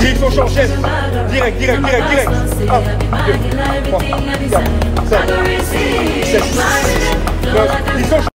Ils ont changé. Direct, direct, direct, direct. 1, 2, 3, 4, 5, 6, 7, 9. Ils ont